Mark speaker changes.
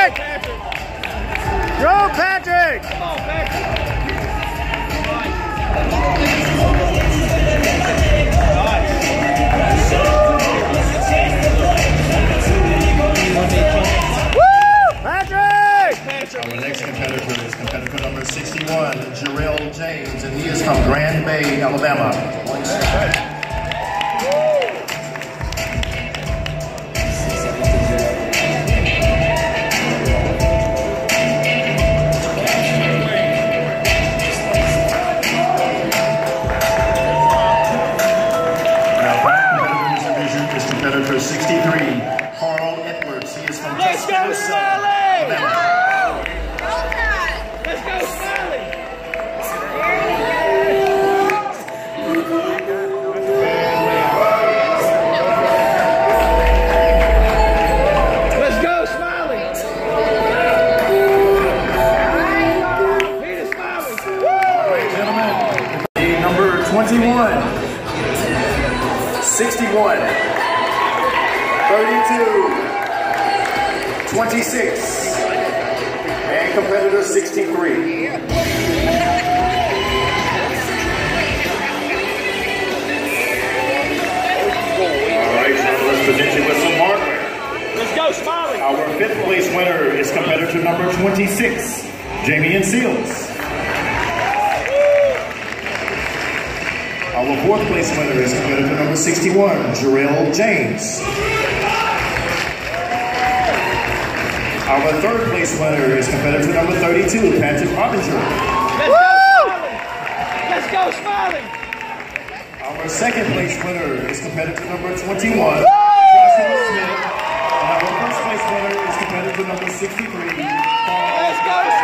Speaker 1: Go, Patrick!
Speaker 2: Come on, Patrick.
Speaker 1: Woo! Patrick!
Speaker 2: Patrick.
Speaker 3: Our next competitor is competitor number 61, Jarrell James, and he is from Grand Bay, Alabama.
Speaker 2: Go, Smiley! Let's go, Smiley! Let's go, Smiley! Peter Smiley!
Speaker 3: Gentlemen, number 21, 61, 32, 26, and competitor 63. All right, let's present you with some hardware.
Speaker 2: Let's go, Smiley!
Speaker 3: Our fifth place winner is competitor number 26, Jamie and Seals. Our fourth place winner is competitor number 61, Jarrell James. Our third place winner is competitor number 32, Patrick Bobinger.
Speaker 2: Let's go, Smiley! Let's go, Smiley!
Speaker 3: Our second place winner is competitor number 21, Joshua Smith. And our first place winner is competitor number 63, Paul
Speaker 2: Let's go,